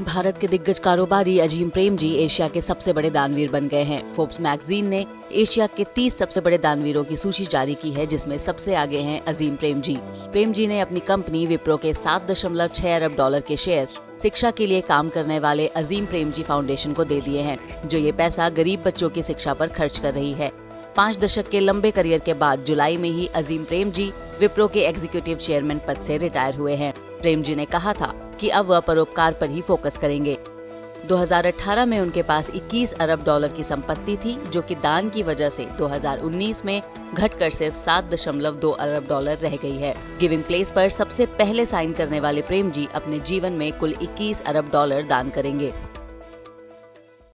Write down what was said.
भारत के दिग्गज कारोबारी अजीम प्रेम जी एशिया के सबसे बड़े दानवीर बन गए हैं। फोर्ब्स मैगजीन ने एशिया के 30 सबसे बड़े दानवीरों की सूची जारी की है, जिसमें सबसे आगे हैं अजीम प्रेम जी प्रेम जी ने अपनी कंपनी विप्रो के सात दशमलव छह अरब डॉलर के शेयर शिक्षा के लिए काम करने वाले अजीम प्रेम जी फाउंडेशन को दे दिए हैं, जो ये पैसा गरीब बच्चों की शिक्षा पर खर्च कर रही है। पाँच दशक के लंबे करियर के बाद जुलाई में ही अजीम प्रेम जी विप्रो के एग्जीक्यूटिव चेयरमैन पद से रिटायर हुए हैं। प्रेम जी ने कहा था कि अब वह परोपकार पर ही फोकस करेंगे। 2018 में उनके पास 21 अरब डॉलर की संपत्ति थी, जो कि दान की वजह से 2019 में घटकर सिर्फ़ सात दशमलव दो अरब डॉलर रह गई है। गिविंग प्लेस पर सबसे पहले साइन करने वाले प्रेम जी अपने जीवन में कुल 21 अरब डॉलर दान करेंगे।